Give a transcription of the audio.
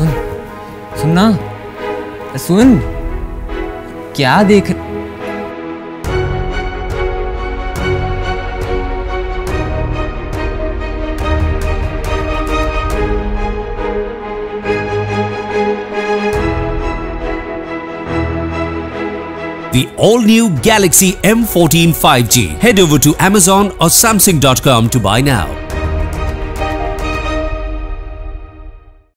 सुन सुनना सुन क्या देख The all-new Galaxy M14 5G. Head over to Amazon or Samsung.com to buy now.